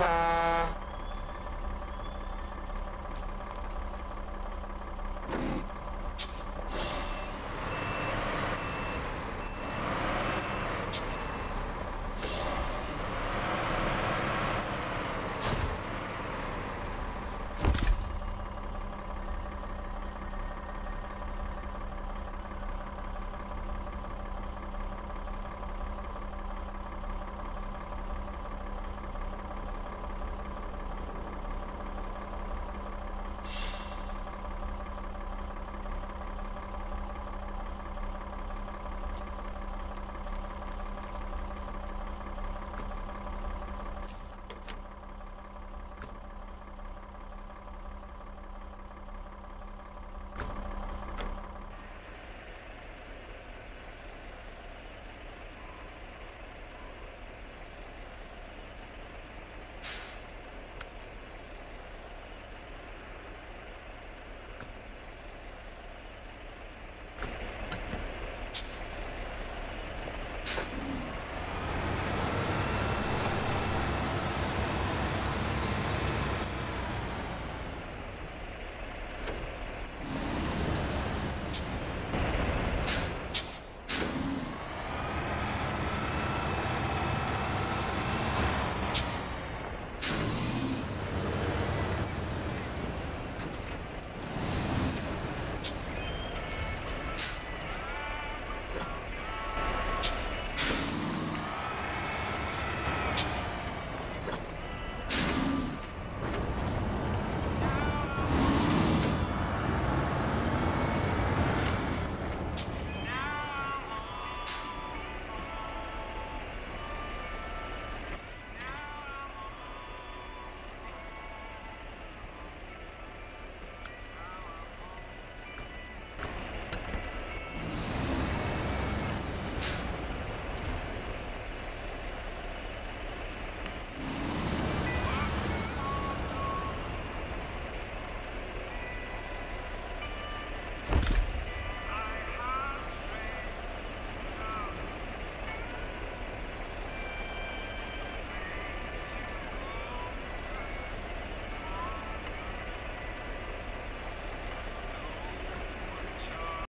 Bye.